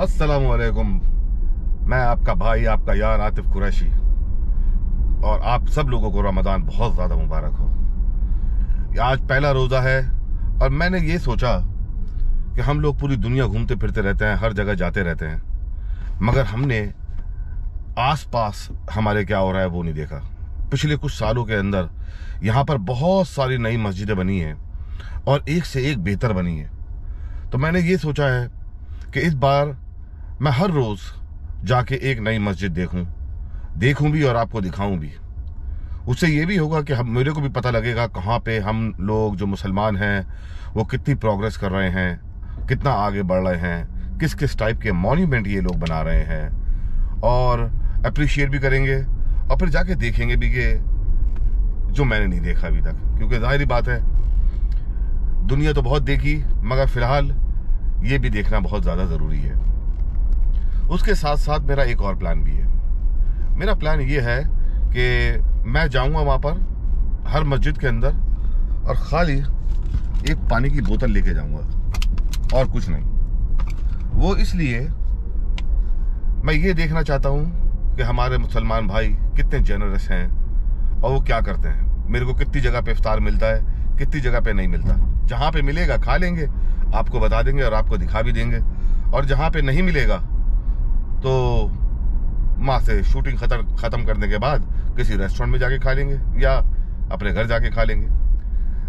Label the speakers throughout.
Speaker 1: असलकुम मैं आपका भाई, आपका यार आतिफ कुरैशी। और आप सब लोगों को रमज़ान बहुत ज़्यादा मुबारक हो। आज पहला रोज़ा है और मैंने ये सोचा कि हम लोग पूरी दुनिया घूमते फिरते रहते हैं, हर जगह जाते रहते हैं। मगर हमने आस पास हमारे क्या हो रहा है वो नहीं देखा। पिछले कुछ सालों के अंदर यहाँ पर बहुत सारी नई मस्जिदें बनी हैं और एक से एक बेहतर बनी है। तो मैंने ये सोचा है कि इस बार मैं हर रोज़ जाके एक नई मस्जिद देखूँ देखूँ भी और आपको दिखाऊँ भी। उससे ये भी होगा कि हम, मेरे को भी पता लगेगा कहाँ पे हम लोग जो मुसलमान हैं, वो कितनी प्रोग्रेस कर रहे हैं, कितना आगे बढ़ रहे हैं किस किस टाइप के मॉन्यूमेंट ये लोग बना रहे हैं। और अप्रिशिएट भी करेंगे और फिर जाके देखेंगे भी कि जो मैंने नहीं देखा अभी तक। क्योंकि ज़ाहिर बात है, दुनिया तो बहुत देखी, मगर फ़िलहाल ये भी देखना बहुत ज़्यादा ज़रूरी है। उसके साथ साथ मेरा एक और प्लान भी है। मेरा प्लान ये है कि मैं जाऊँगा वहाँ पर, हर मस्जिद के अंदर, और खाली एक पानी की बोतल लेके जाऊँगा, और कुछ नहीं। वो इसलिए मैं ये देखना चाहता हूँ कि हमारे मुसलमान भाई कितने जेनरस हैं, और वो क्या करते हैं। मेरे को कितनी जगह पे इफ्तार मिलता है, कितनी जगह पे नहीं मिलता। जहाँ पे मिलेगा खा लेंगे, आपको बता देंगे और आपको दिखा भी देंगे। और जहाँ पे नहीं मिलेगा तो माँ से शूटिंग खत्म ख़त्म करने के बाद किसी रेस्टोरेंट में जाके खा लेंगे या अपने घर जाके खा लेंगे।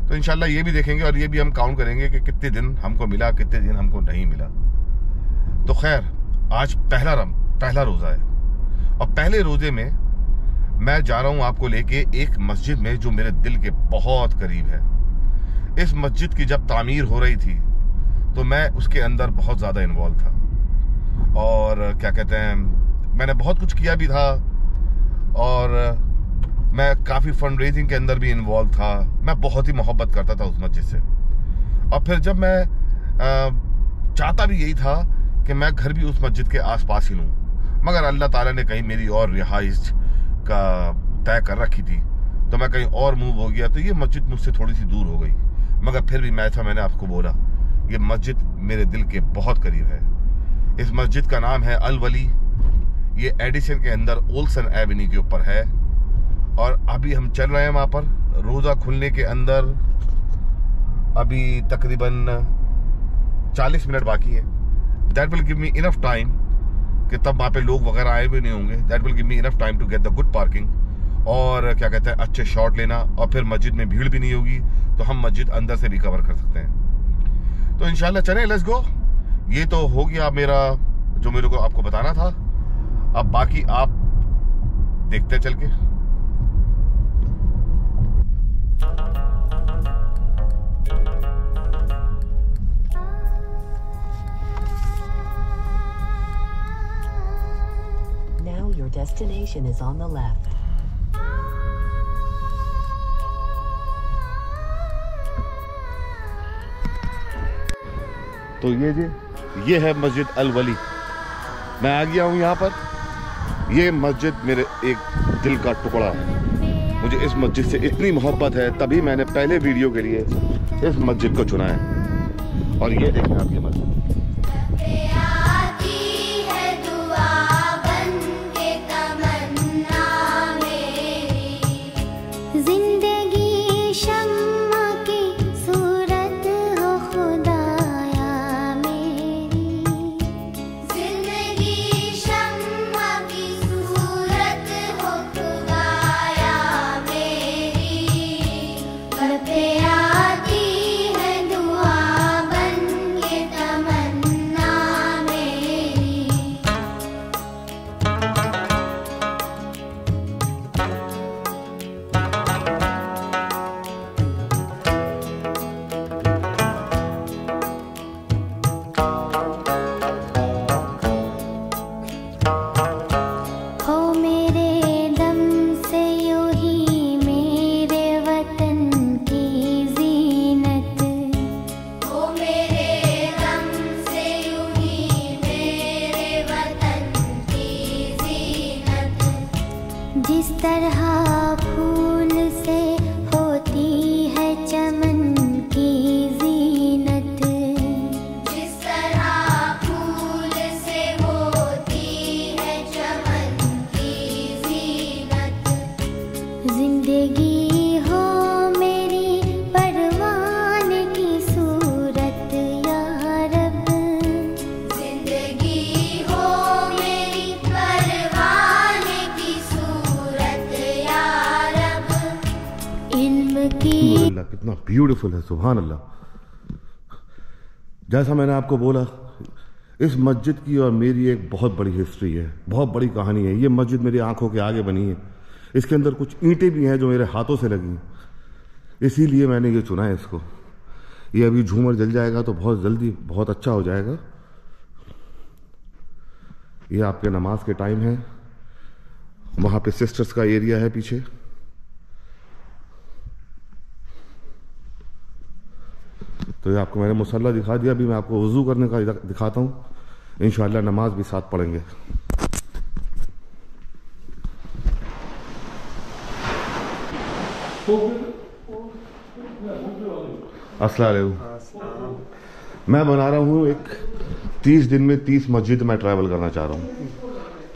Speaker 1: तो इनशाला ये भी देखेंगे और ये भी हम काउंट करेंगे कि कितने दिन हमको मिला, कितने दिन हमको नहीं मिला। तो खैर, आज पहला रम, पहला रोज़ा है। और पहले रोज़े में मैं जा रहा हूँ आपको लेके एक मस्जिद में जो मेरे दिल के बहुत करीब है। इस मस्जिद की जब तामीर हो रही थी तो मैं उसके अंदर बहुत ज़्यादा इन्वॉल्व था। और क्या कहते हैं, मैंने बहुत कुछ किया भी था और मैं काफ़ी फंड रेजिंग के अंदर भी इन्वॉल्व था। मैं बहुत ही मोहब्बत करता था उस मस्जिद से। और फिर जब मैं चाहता भी यही था कि मैं घर भी उस मस्जिद के आसपास ही लूँ, मगर अल्लाह ताला ने कहीं मेरी और रिहाइश का तय कर रखी थी। तो मैं कहीं और मूव हो गया तो ये मस्जिद मुझसे थोड़ी सी दूर हो गई। मगर फिर भी मैं था, मैंने आपको बोला, ये मस्जिद मेरे दिल के बहुत करीब है। इस मस्जिद का नाम है अल वली। ये एडिसन के अंदर ओल्सन एवेन्यू के ऊपर है। और अभी हम चल रहे हैं वहाँ पर। रोज़ा खुलने के अंदर अभी तकरीबन 40 मिनट बाकी है। That will give me enough time कि तब वहाँ पे लोग वगैरह आए भी नहीं होंगे। That will give me enough time to get the good parking और क्या कहते हैं, अच्छे शॉट लेना। और फिर मस्जिद में भीड़ भी नहीं होगी। तो हम मस्जिद अंदर से भी कवर कर सकते हैं। तो इनशाला चलें लेट्स गो ये तो हो गया मेरा जो मेरे को आपको बताना था अब बाकी आप देखते चल के
Speaker 2: Now your destination is on the left.
Speaker 1: तो ये जी ये है मस्जिद अल वली मैं आ गया हूँ यहाँ पर। ये मस्जिद मेरे एक दिल का टुकड़ा है। मुझे इस मस्जिद से इतनी मोहब्बत है, तभी मैंने पहले वीडियो के लिए इस मस्जिद को चुना है। और ये देखें आप ये मस्जिद। ब्यूटीफुल है सुबहान अल्लाह जैसा मैंने आपको बोला, इस मस्जिद की और मेरी एक बहुत बड़ी हिस्ट्री है, बहुत बड़ी कहानी है। ये मस्जिद मेरी आँखों के आगे बनी है। इसके अंदर कुछ ईंटें भी हैं जो मेरे हाथों से लगी। इसीलिए मैंने ये चुना है इसको। ये अभी झूमर जल जाएगा तो बहुत जल्दी बहुत अच्छा हो जाएगा। ये आपके नमाज़ के टाइम है। वहाँ पे सिस्टर्स का एरिया है पीछे। तो ये आपको मैंने मुसल्ला दिखा दिया, अभी मैं आपको वज़ू करने का दिखाता हूँ। इन नमाज़ भी साथ पढ़ेंगे। असलम मैं बना रहा हूँ एक तीस दिन में तीस मस्जिद मैं ट्रैवल करना चाह रहा हूँ।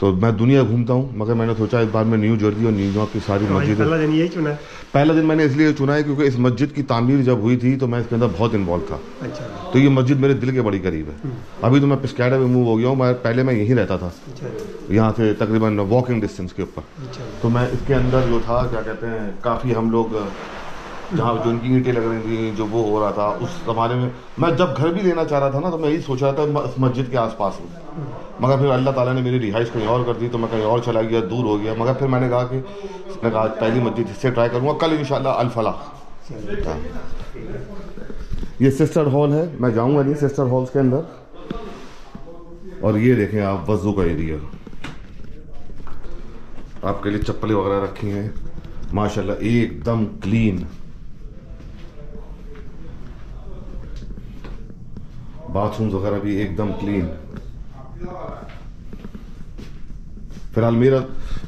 Speaker 1: तो मैं दुनिया घूमता हूँ मगर मैंने सोचा इस बार मैं न्यू जर्सी और न्यूयॉर्क की सारी मस्जिद
Speaker 3: पहला दिन यही चुना
Speaker 1: पहला दिन मैंने इसलिए चुना है क्योंकि इस मस्जिद की तामीर जब हुई थी तो मैं इसके अंदर बहुत इन्वॉल्व था।
Speaker 3: अच्छा।
Speaker 1: तो ये मस्जिद मेरे दिल के बड़ी करीब है। अभी तो मैं पिस्कैडा में मूव हो गया हूँ मैं पहले मैं यहीं रहता था।
Speaker 3: अच्छा।
Speaker 1: यहाँ से तकरीबन वॉकिंग डिस्टेंस के ऊपर।
Speaker 3: अच्छा।
Speaker 1: तो मैं इसके अंदर जो था क्या कहते हैं काफ़ी हम लोग जहाँ जो उनकी ईंटें लग रही थी, जो वो हो रहा था, उस ज़माने में मैं जब घर भी लेना चाह रहा था ना तो मैं यही सोच रहा था, म- इस मस्जिद के आसपास हूँ मगर फिर अल्लाह ताला ने मेरी रिहाइश कहीं और कर दी तो मैं कहीं और चला गया, दूर हो गया। मगर फिर मैंने कहा कि, मैंने कहा, पहली मस्जिद इससे ट्राई करूँगा, कल इंशाल्लाह अल हाँ। ये सिस्टर हॉल है, मैं जाऊँगा नहीं सिस्टर हॉल्स के अंदर। और ये देखें आप, वज़ू का एरिया। आपके लिए चप्पलें वगैरह रखी हैं। माशाल्लाह एकदम क्लीन। बाथरूम्स वगैरह भी एकदम क्लीन फ़िलहाल मेरा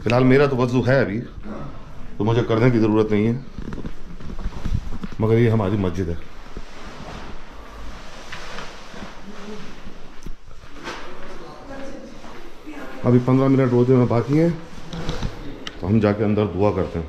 Speaker 1: फ़िलहाल मेरा तो वज़ू है अभी तो मुझे करने की ज़रूरत नहीं है। मगर ये हमारी मस्जिद है। अभी पंद्रह मिनट रोज़े में बाकी हैं तो हम जाके अंदर दुआ करते हैं।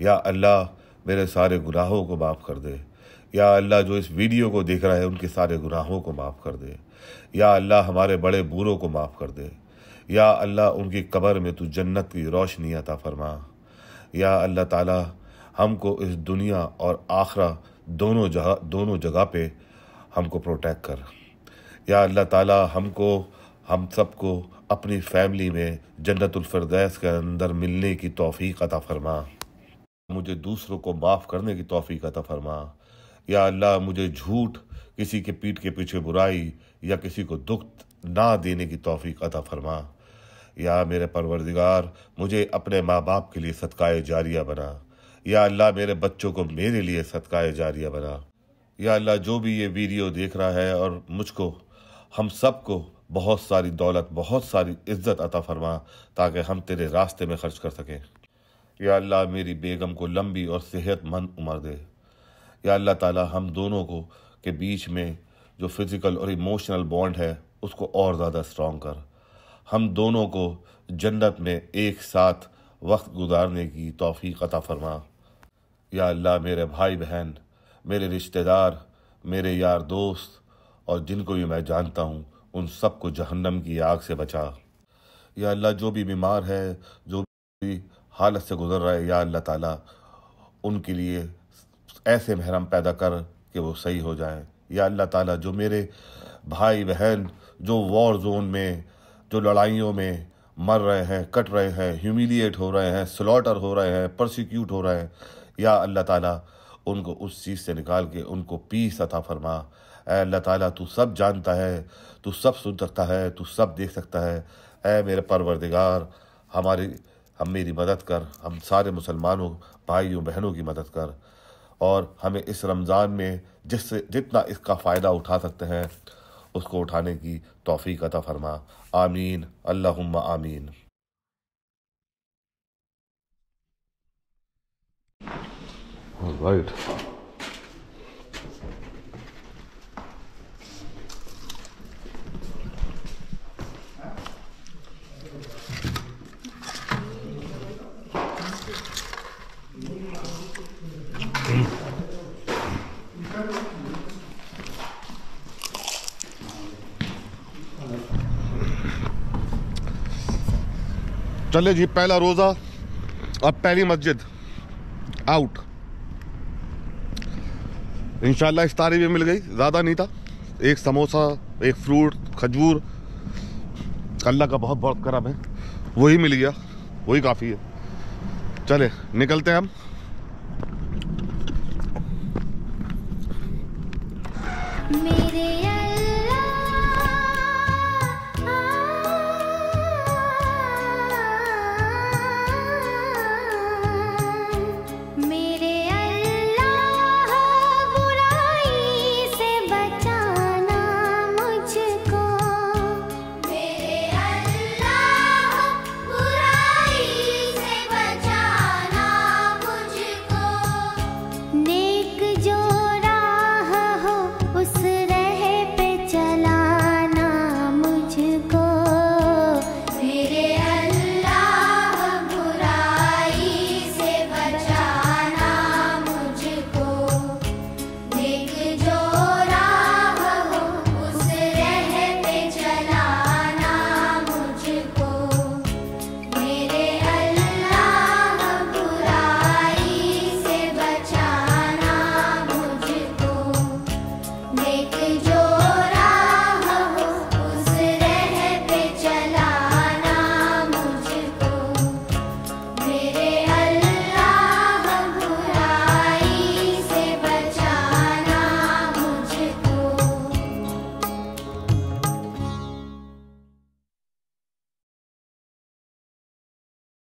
Speaker 1: या अल्लाह मेरे सारे गुनाहों को माफ़ कर दे। या अल्लाह जो इस वीडियो को देख रहा है, उनके सारे गुनाहों को माफ़ कर दे। या अल्लाह हमारे बड़े बूढ़ों को माफ़ कर दे। या अल्लाह उनकी कब्र में तू जन्नत की रोशनी अता फरमा। या अल्लाह ताला हमको इस दुनिया और आखरा दोनों जगह दोनों जगह पे हमको प्रोटेक्ट कर। या अल्लाह ताला हमको, हम सबको अपनी फैमिली में जन्नतुल फिरदैस के अंदर मिलने की तौफीक अता फरमा। मुझे दूसरों को माफ़ करने की तौफीक अता फरमा। या अल्लाह मुझे झूठ, किसी के पीठ के पीछे बुराई या किसी को दुख ना देने की तौफीक अता फरमा। या मेरे परवरदिगार, मुझे अपने माँ बाप के लिए सदकाए जारिया बना। या अल्लाह मेरे बच्चों को मेरे लिए सदकाए जारिया बना। या अल्लाह जो भी ये वीडियो देख रहा है और मुझको, हम सबको बहुत सारी दौलत, बहुत सारी इज़्ज़त अता फरमा, ताकि हम तेरे रास्ते में खर्च कर सकें। या अल्लाह मेरी बेगम को लंबी और सेहतमंद उम्र दे। या अल्लाह ताला हम दोनों को के बीच में जो फ़िज़िकल और इमोशनल बॉन्ड है, उसको और ज़्यादा स्ट्रॉन्ग कर। हम दोनों को जन्नत में एक साथ वक्त गुजारने की तौफीक अता फरमा। या अल्लाह मेरे भाई बहन मेरे रिश्तेदार, मेरे यार दोस्त और जिनको भी मैं जानता हूँ, उन सबको जहन्नम की आग से बचा। या अल्लाह जो भी बीमार है, जो भी हालत से गुजर रहा या अल्लाह ताला उनके लिए ऐसे महरम पैदा कर कि वो सही हो जाए। या अल्लाह ताला जो मेरे भाई बहन, जो वॉर जोन में, जो लड़ाइयों में मर रहे हैं, कट रहे हैं ह्यूमिलिएट हो रहे हैं स्लॉटर हो रहे हैं प्रोसिक्यूट हो रहे हैं, या अल्लाह ताला उनको उस चीज़ से निकाल के उनको पीस अता फरमा। ऐ अल्लाह ताला, तू सब जानता है, तू सब सुन सकता है, तू सब देख सकता है। ऐ मेरे परवरदिगार, हमारी हम मेरी मदद कर। हम सारे मुसलमानों, भाइयों, बहनों की मदद कर और हमें इस रमज़ान में जिससे, जितना इसका फ़ायदा उठा सकते हैं, उसको उठाने की तोफ़ी अता फरमा। आमीन। अल्लाहुम्मा आमीन। Right. चले जी, पहला रोज़ा। अब पहली मस्जिद। आउट इंशाल्लाह इफ्तारी भी मिल गई। ज़्यादा नहीं था। एक समोसा, एक फ्रूट, खजूर। अल्लाह का बहुत बहुत करम है। वही मिल गया। वही काफ़ी है। चले निकलते हैं हम।
Speaker 3: मेरे